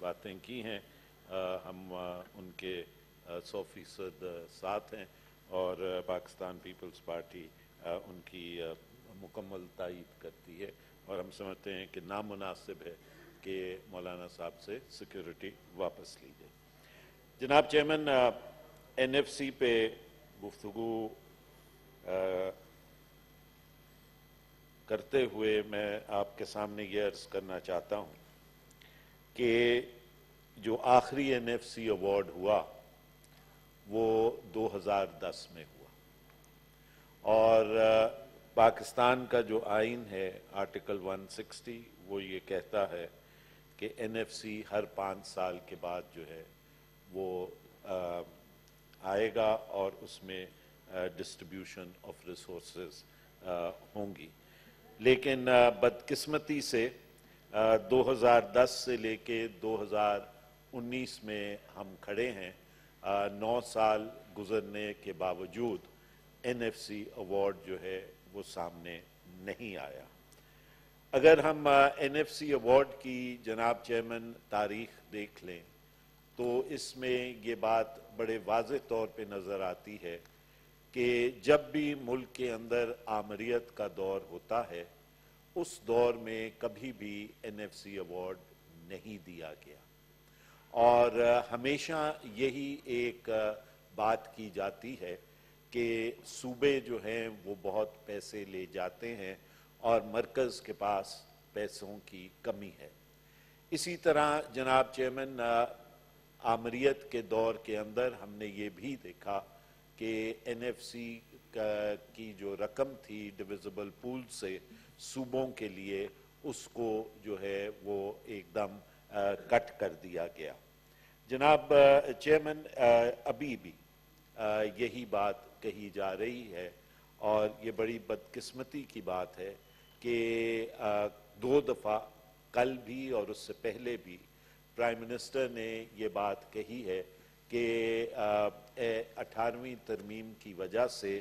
باتیں کی ہیں ہم ان کے سو فیصد ساتھ ہیں اور پاکستان پیپلز پارٹی ان کی مکمل تائید کرتی ہے اور ہم سمجھتے ہیں کہ نامناسب ہے کہ مولانا صاحب سے سیکیورٹی واپس لی جائے۔ جناب چیئرمین این ایف سی پہ گفتگو کرتے ہوئے میں آپ کے سامنے یہ عرض کرنا چاہتا ہوں کہ جو آخری این ایف سی ایوارڈ ہوا وہ دو ہزار دس میں ہوا۔ اور پاکستان کا جو آئین ہے آرٹیکل ون سکسٹی وہ یہ کہتا ہے کہ این ایف سی ہر پانچ سال کے بعد جو ہے وہ آئے گا اور اس میں ڈسٹریبیوشن آف ریسورسز ہوں گی۔ لیکن بدقسمتی سے دو ہزار دس سے لے کے دو ہزار انیس میں ہم کھڑے ہیں۔ نو سال گزرنے کے باوجود این ایف سی ایوارڈ جو ہے وہ سامنے نہیں آیا۔ اگر ہم این ایف سی ایوارڈ کی جناب چیئرمین تاریخ دیکھ لیں تو اس میں یہ بات بڑے واضح طور پہ نظر آتی ہے کہ جب بھی ملک کے اندر آمریت کا دور ہوتا ہے اس دور میں کبھی بھی این ایف سی ایوارڈ نہیں دیا گیا۔ اور ہمیشہ یہی ایک بات کی جاتی ہے کہ صوبے جو ہیں وہ بہت پیسے لے جاتے ہیں اور مرکز کے پاس پیسوں کی کمی ہے۔ اسی طرح جناب چیئرمین، آمریت کے دور کے اندر ہم نے یہ بھی دیکھا کہ این ایف سی کی جو رقم تھی ڈویزبل پول سے صوبوں کے لیے اس کو جو ہے وہ ایک دم کٹ کر دیا گیا۔ جناب چیئرمین ابھی بھی یہی بات کہی جا رہی ہے اور یہ بڑی بدقسمتی کی بات ہے کہ دو دفعہ کل بھی اور اس سے پہلے بھی پرائم منسٹر نے یہ بات کہی ہے کہ اٹھارویں ترمیم کی وجہ سے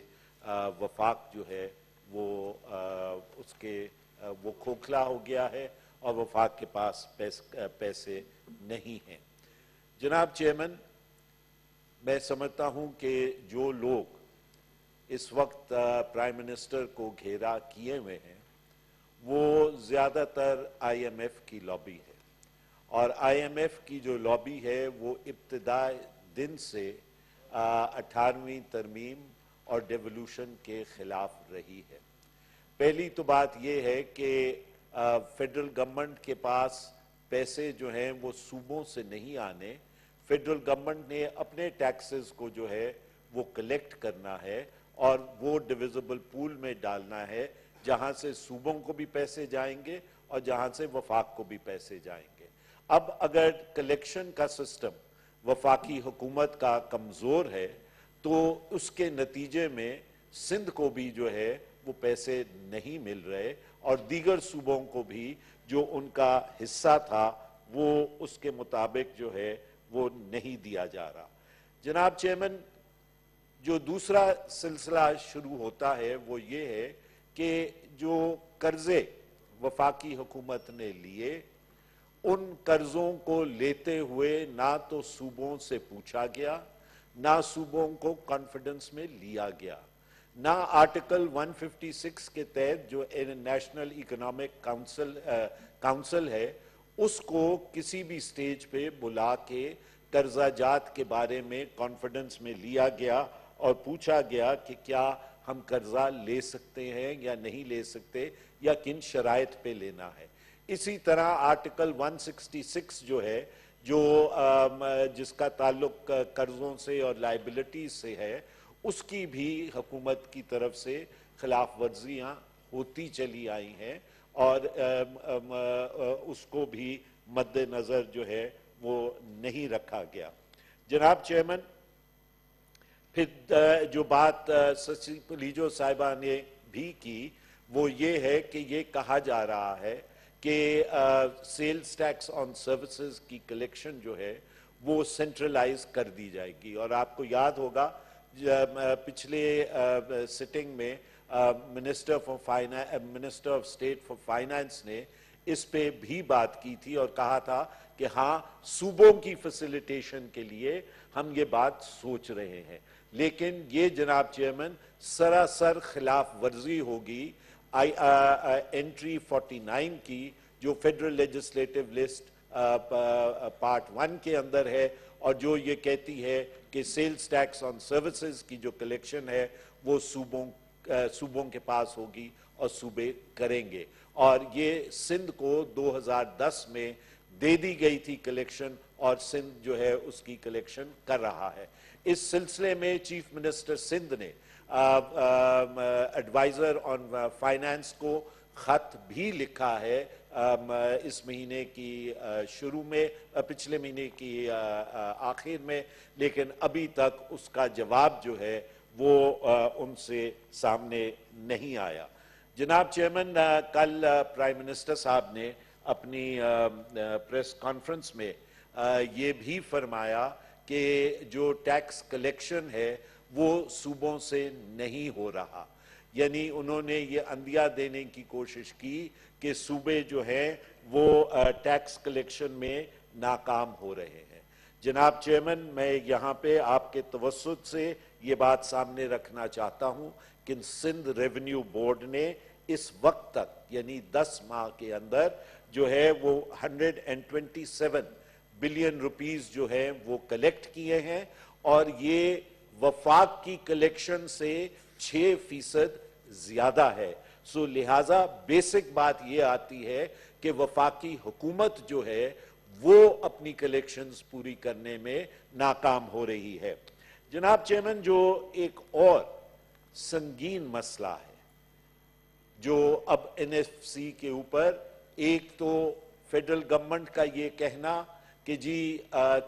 وفاق جو ہے وہ اس کے وہ کھوکھلا ہو گیا ہے اور وفاق کے پاس پیسے نہیں ہیں۔ جناب چیئرمن میں سمجھتا ہوں کہ جو لوگ اس وقت پرائم منسٹر کو گھیرا کیے ہوئے ہیں، وہ زیادہ تر آئی ایم ایف کی لابی ہے۔ اور آئی ایم ایف کی جو لابی ہے، وہ ابتدائی دن سے اٹھارویں ترمیم اور ڈیولوشن کے خلاف رہی ہے۔ پہلی تو بات یہ ہے کہ فیڈرل گورنمنٹ کے پاس پیسے جو ہیں وہ صوبوں سے نہیں آنے۔ فیڈرل گورنمنٹ نے اپنے ٹیکسز کو جو ہے وہ کلیکٹ کرنا ہے اور وہ ڈیویزبل پول میں ڈالنا ہے، جہاں سے صوبوں کو بھی پیسے جائیں گے اور جہاں سے وفاق کو بھی پیسے جائیں گے۔ اب اگر کلیکشن کا سسٹم وفاقی حکومت کا کمزور ہے تو اس کے نتیجے میں سندھ کو بھی جو ہے وہ پیسے نہیں مل رہے اور دیگر صوبوں کو بھی جو ان کا حصہ تھا وہ اس کے مطابق جو ہے وہ نہیں دیا جا رہا۔ جناب چیئرمن جو دوسرا سلسلہ شروع ہوتا ہے وہ یہ ہے کہ جو قرضے وفاقی حکومت نے لیے، ان قرضوں کو لیتے ہوئے نہ تو صوبوں سے پوچھا گیا نہ صوبوں کو کانفیڈنس میں لیا گیا، نہ آرٹیکل 156 کے تحت جو نیشنل اکنامک کاؤنسل ہے، اس کو کسی بھی سٹیج پہ بلا کے قرضہ جات کے بارے میں کانفیڈنس میں لیا گیا اور پوچھا گیا کہ کیا ہم قرضہ لے سکتے ہیں یا نہیں لے سکتے یا کن شرائط پہ لینا ہے۔ اسی طرح آرٹیکل 166 جو ہے جو جس کا تعلق قرضوں سے اور لائبلٹیز سے ہے، اس کی بھی حکومت کی طرف سے خلاف ورزیاں ہوتی چلی آئی ہیں اور اس کو بھی مد نظر جو ہے وہ نہیں رکھا گیا۔ جناب چیئرمن پھر جو بات سچی پلیجو صاحبہ نے بھی کی وہ یہ ہے کہ یہ کہا جا رہا ہے کہ سیلز ٹیکس آن سروسز کی کلیکشن جو ہے وہ سینٹرلائز کر دی جائے گی۔ اور آپ کو یاد ہوگا پچھلے سٹنگ میں minister minister of state for finance نے اس پہ بھی بات کی تھی اور کہا تھا کہ ہاں صوبوں کی فیسیلیٹیشن کے لیے ہم یہ بات سوچ رہے ہیں۔ لیکن یہ جناب چیئرمن سراسر خلاف ورزی ہوگی۔ انٹری فورٹی نائن کی جو federal legislative list part one کے اندر ہے اور جو یہ کہتی ہے کہ سیلز ٹیکس آن سروسز کی جو کلیکشن ہے وہ صوبوں صوبوں کے پاس ہوگی اور صوبے کریں گے۔ اور یہ سندھ کو دو ہزار دس میں دے دی گئی تھی کلیکشن اور سندھ جو ہے اس کی کلیکشن کر رہا ہے۔ اس سلسلے میں چیف منسٹر سندھ نے ایڈوائزر آن فائنانس کو خط بھی لکھا ہے اس مہینے کی شروع میں پچھلے مہینے کی آخر میں، لیکن ابھی تک اس کا جواب جو ہے وہ ان سے سامنے نہیں آیا۔ جناب چیئرمن کل پرائم منسٹر صاحب نے اپنی پریس کانفرنس میں یہ بھی فرمایا کہ جو ٹیکس کلیکشن ہے وہ صوبوں سے نہیں ہو رہا۔ یعنی انہوں نے یہ اندیا دینے کی کوشش کی کہ صوبے جو ہیں وہ ٹیکس کلیکشن میں ناکام ہو رہے ہیں۔ جناب چیئرمن میں یہاں پہ آپ کے توسط سے یہ بات سامنے رکھنا چاہتا ہوں کہ سندھ ریونیو بورڈ نے اس وقت تک یعنی دس ماہ کے اندر جو ہے وہ hundred and twenty seven billion rupees جو ہیں وہ کلیکٹ کیے ہیں۔ اور یہ وفاق کی کلیکشن سے چھ فیصد زیادہ ہے۔ سو لہٰذا بیسک بات یہ آتی ہے کہ وفاقی حکومت جو ہے وہ اپنی کلیکشنز پوری کرنے میں ناکام ہو رہی ہے۔ جناب چیئرمن جو ایک اور سنگین مسئلہ ہے، جو اب این ایف سی کے اوپر ایک تو فیڈرل گورنمنٹ کا یہ کہنا کہ جی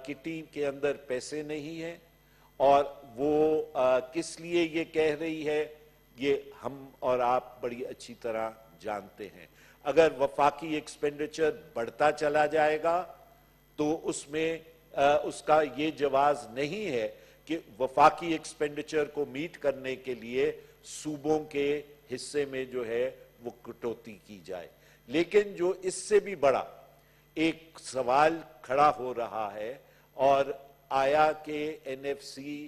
کٹی کے اندر پیسے نہیں ہیں۔ اور وہ کس لیے یہ کہہ رہی ہے، یہ ہم اور آپ بڑی اچھی طرح جانتے ہیں۔ اگر وفاقی ایکسپینڈیچر بڑھتا چلا جائے گا، تو اس میں اس کا یہ جواز نہیں ہے کہ وفاقی ایکسپینڈیچر کو میٹ کرنے کے لیے صوبوں کے حصے میں جو ہے وہ کٹوتی کی جائے۔ لیکن جو اس سے بھی بڑا ایک سوال کھڑا ہو رہا ہے اور آیا کہ این ایف سی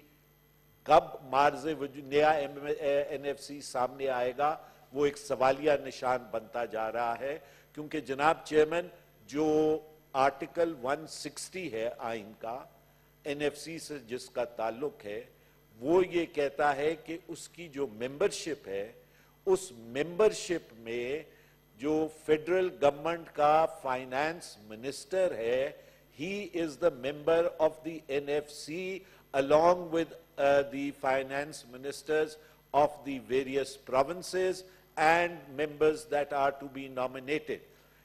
کب مارز نیا این ایف سی سامنے آئے گا؟ وہ ایک سوالیہ نشان بنتا جا رہا ہے، کیونکہ جناب چیئرمن جو آرٹیکل ون سکسٹی ہے آئین کا، این ایف سی سے جس کا تعلق ہے، وہ یہ کہتا ہے کہ اس کی جو ممبرشپ ہے، اس ممبرشپ میں جو فیڈرل گورنمنٹ کا فائنانس منسٹر ہے He is the member of the NFC along with uh, the finance ministers of the various provinces and members that are to be nominated.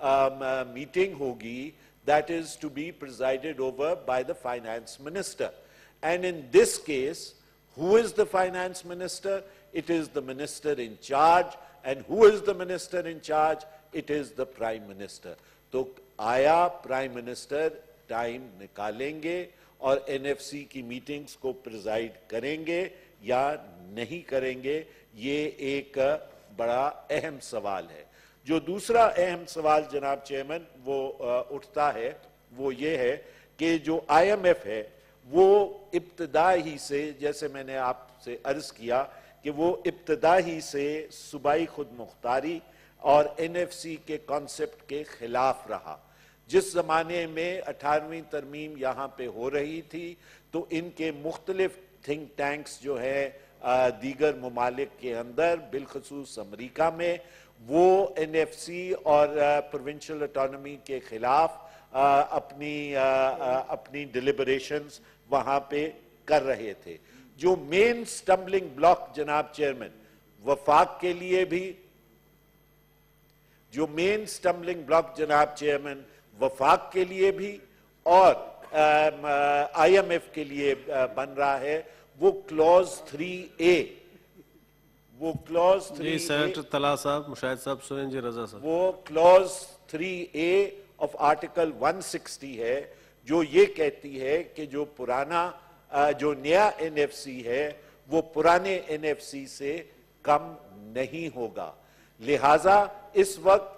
um, uh, meeting that is to be presided over by the finance minister. And in this case, who is the finance minister? It is the minister in charge. And who is the minister in charge? It is the prime minister. تو آیا prime minister time نکالیں گے اور N F سی کی meetings کو preside کریں گے یا نہیں کریں گے، یہ ایک بڑا اہم سوال ہے جو دوسرا اہم سوال جناب چیئرمن وہ اٹھتا ہے، وہ یہ ہے کہ جو آئی ایم ایف ہے، وہ ابتدا ہی سے، جیسے میں نے آپ سے عرض کیا کہ وہ ابتدا ہی سے صوبائی خود مختاری اور این ایف سی کے کانسیپٹ کے خلاف رہا۔ جس زمانے میں اٹھارویں ترمیم یہاں پہ ہو رہی تھی، تو ان کے مختلف تھنک ٹینکس جو ہے دیگر ممالک کے اندر، بالخصوص امریکہ میں، وہ این ایف سی اور پروونشل اٹانومی کے خلاف اپنی اپنی ڈیلیبریشنز وہاں پہ کر رہے تھے۔ جو مین سٹمبلنگ بلاک جناب چیئرمن وفاق کے لیے بھی جو مین سٹمبلنگ بلاک جناب چیئرمن وفاق کے لیے بھی اور آئی ایم ایف کے لیے بن رہا ہے وہ کلوز تھری اے وہ کلوز تھری سینٹر طلع صاحب مشاہد صاحب سنیں جی رضا صاحب۔ وہ clause three A of article one sixty ہے جو یہ کہتی ہے کہ جو پرانا جو نیا این ایف سی ہے وہ پرانے این ایف سی سے کم نہیں ہوگا۔ لہٰذا اس وقت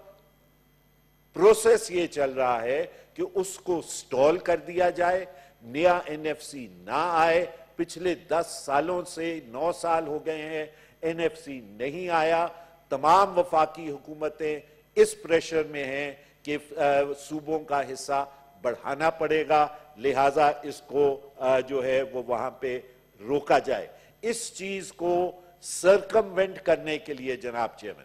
پروسیس یہ چل رہا ہے کہ اس کو سٹال کر دیا جائے، نیا این ایف سی نہ آئے۔ پچھلے دس سالوں سے نو سال ہو گئے ہیں این ایف سی نہیں آیا۔ تمام وفاقی حکومتیں اس پریشر میں ہیں کہ صوبوں کا حصہ بڑھانا پڑے گا۔ لہٰذا اس کو جو ہے وہ وہاں پہ روکا جائے۔ اس چیز کو سرکموینٹ کرنے کے لیے جناب چیئرمن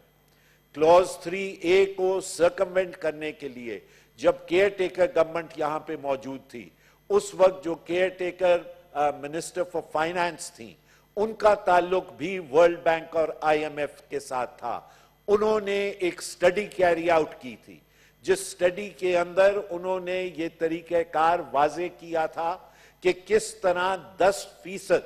کلوز تھری اے کو سرکموینٹ کرنے کے لیے جب کیئر ٹیکر گورنمنٹ یہاں پہ موجود تھی، اس وقت جو caretaker minister for finance تھی ان کا تعلق بھی ورلڈ بینک اور آئی ایم ایف کے ساتھ تھا۔ انہوں نے ایک سٹڈی کیری آؤٹ کی تھی۔ جس سٹڈی کے اندر انہوں نے یہ طریقہ کار واضح کیا تھا کہ کس طرح دس فیصد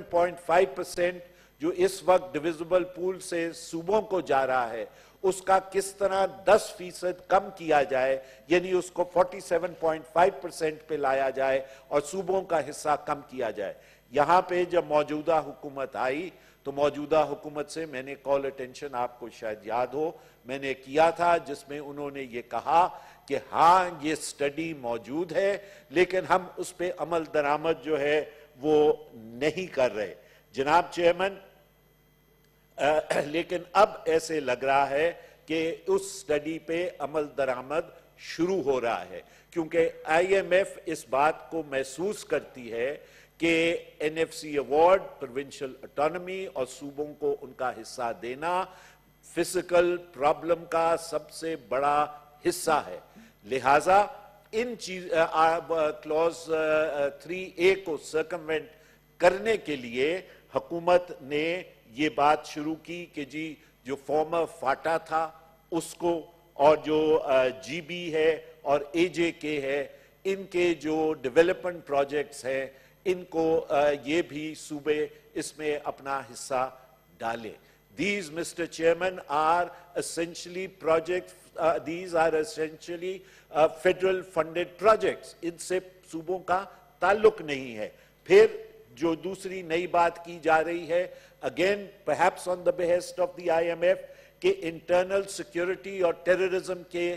پوائنٹ فائیو پرسینٹ جو اس وقت ڈویزبل پول سے صوبوں کو جا رہا ہے، اس کا کس طرح دس فیصد کم کیا جائے یعنی اس کو forty seven point five percent پہ لایا جائے اور صوبوں کا حصہ کم کیا جائے۔ یہاں پہ جب موجودہ حکومت آئی، تو موجودہ حکومت سے میں نے کال اٹینشن آپ کو شاید یاد ہو، میں نے کیا تھا جس میں انہوں نے یہ کہا کہ ہاں یہ سٹڈی موجود ہے، لیکن ہم اس پہ عمل درآمد جو ہے وہ نہیں کر رہے۔ جناب چیئرمن لیکن اب ایسے لگ رہا ہے کہ اس سٹڈی پہ عمل درآمد شروع ہو رہا ہے، کیونکہ آئی ایم ایف اس بات کو محسوس کرتی ہے کہ N F C award provincial autonomy اور صوبوں کو ان کا حصہ دینا فزیکل پرابلم کا سب سے بڑا حصہ ہے۔ لہٰذا ان چیز کلوز تھری اے کو سرکموینٹ کرنے کے لیے حکومت نے یہ بات شروع کی کہ جی جو فارمر فاٹا تھا، اس کو اور جو جی بی ہے اور اے جے کے ہے، ان کے جو ڈیولپمنٹ پروجیکٹس ہیں، ان کو یہ بھی صوبے اس میں اپنا حصہ ڈالے۔ These mister chairman are essentially project these are essentially federal funded projects ان سے صوبوں کا تعلق نہیں ہے۔ پھر جو دوسری نئی بات کی جا رہی ہے again perhaps on the behest of the I M F کہ انٹرنل سیکیورٹی اور ٹیررزم کے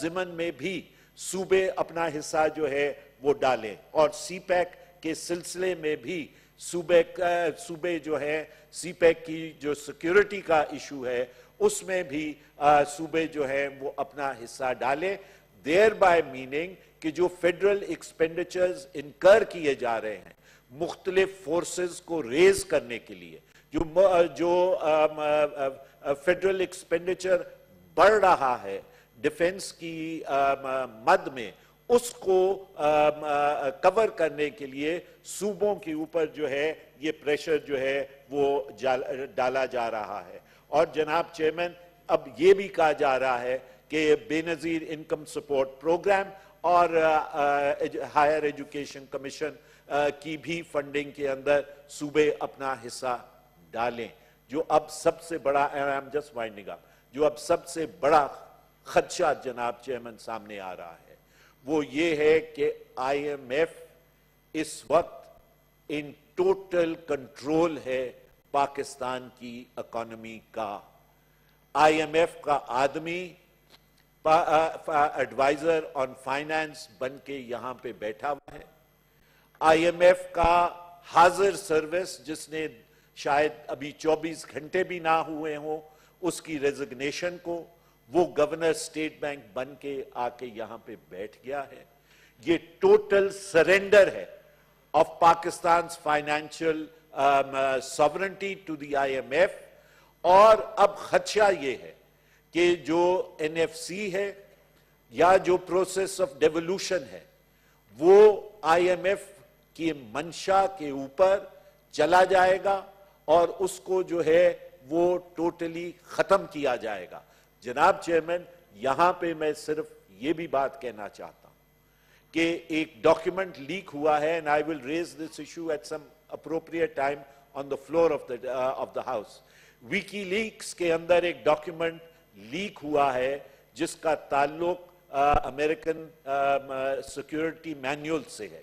زمن میں بھی صوبے اپنا حصہ جو ہے وہ ڈالیں اور سی پیک کے سلسلے میں بھی صوبے صوبے جو ہے سی پیک کی جو سیکیورٹی کا ایشو ہے اس میں بھی صوبے جو ہے وہ اپنا حصہ ڈالیں دیر بائی میننگ کہ جو فیڈرل ایکسپینڈیچرز انکر کیے جا رہے ہیں مختلف فورسز کو ریز کرنے کے لیے۔ جو جو فیڈرل ایکسپینڈیچر بڑھ رہا ہے ڈیفنس کی مد میں، اس کو کور کرنے کے لیے صوبوں کے اوپر جو ہے یہ پریشر جو ہے وہ ڈالا جا رہا ہے۔ اور جناب چیئرمین اب یہ بھی کہا جا رہا ہے کہ Benazir income support programme اور ہائر ایجوکیشن کمیشن کی بھی فنڈنگ کے اندر صوبے اپنا حصہ ڈالیں، جو اب سب سے بڑا جو اب سب سے بڑا خدشہ جناب چیئرمن سامنے آ رہا ہے۔ وہ یہ ہے کہ آئی ایم ایف اس وقت ان ٹوٹل کنٹرول ہے پاکستان کی اکانومی کا۔ آئی ایم ایف کا آدمی ایڈوائزر آن فائنانس بن کے یہاں پہ بیٹھا ہوا ہے۔ آئی ایم ایف کا حاضر سروس جس نے شاید ابھی چوبیس گھنٹے بھی نہ ہوئے ہوں، اس کی ریزگنیشن کو، وہ گورنر سٹیٹ بینک بن کے آ کے یہاں پہ بیٹھ گیا ہے۔ یہ ٹوٹل سرنڈر ہے of Pakistan financial sovereignty to the I M F. اور اب خدشہ یہ ہے کہ جو این ایف سی ہے یا جو پروسیس آف ڈیولوشن ہے، وہ آئی ایم ایف کی منشا کے اوپر چلا جائے گا اور اس کو جو ہے وہ ٹوٹلی ختم کیا جائے گا جناب چیئرمین یہاں پہ میں صرف یہ بھی بات کہنا چاہتا ہوں کہ ایک ڈاکیومنٹ لیک ہوا ہے and I will raise this issue at some appropriate time on the floor of the, uh, of the house. WikiLeaks کے اندر ایک ڈاکیومنٹ لیک ہوا ہے جس کا تعلق امریکن سیکیورٹی مینیول سے ہے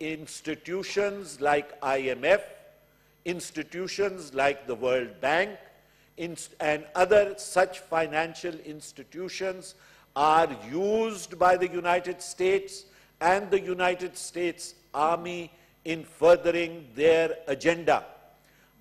institutions like institutions like the World Bank and other such financial institutions are used by the United States and the United States Army in furthering their agenda.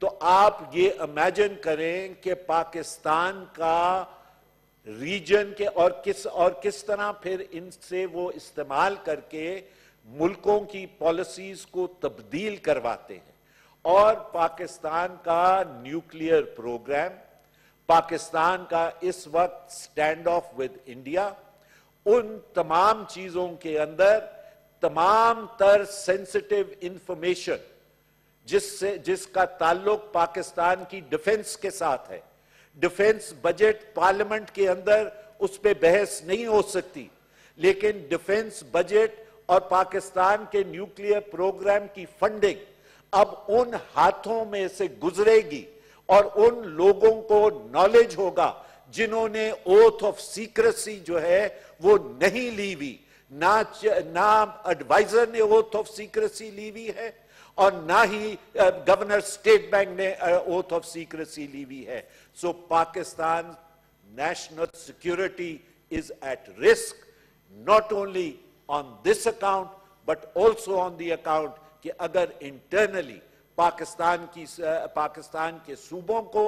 تو آپ یہ امیجن کریں کہ پاکستان کا region کے اور کس اور کس طرح پھر ان سے وہ استعمال کر کے ملکوں کی پالیسیز کو تبدیل کرواتے ہیں۔ اور پاکستان کا نیوکلیئر پروگرام پاکستان کا اس وقت سٹینڈ آف ود انڈیا ان تمام چیزوں کے اندر تمام تر سینسٹیو انفارمیشن جس سے جس کا تعلق پاکستان کی ڈیفنس کے ساتھ ہے۔ ڈیفنس بجٹ پارلیمنٹ کے اندر اس پہ بحث نہیں ہو سکتی۔ لیکن ڈیفنس بجٹ اور پاکستان کے نیوکلیئر پروگرام کی فنڈنگ اب ان ہاتھوں میں سے گزرے گی اور ان لوگوں کو نالج ہوگا جنہوں نے اوتھ آف سیکرسی جو ہے وہ نہیں لی ہوئی۔ نہ ایڈوائزر نے اوتھ آف سیکرسی لی ہوئی ہے۔ اور نہ ہی گورنر سٹیٹ بینک نے اوتھ آف سیکرسی لی ہوئی ہے۔ So Pakistan national security is at risk not only on this account but also on the account کہ اگر انٹرنلی پاکستان کی پاکستان کے صوبوں کو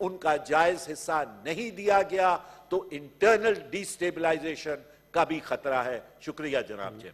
ان کا جائز حصہ نہیں دیا گیا تو انٹرنل ڈی سٹیبلائزیشن کا بھی خطرہ ہے۔ شکریہ جناب جی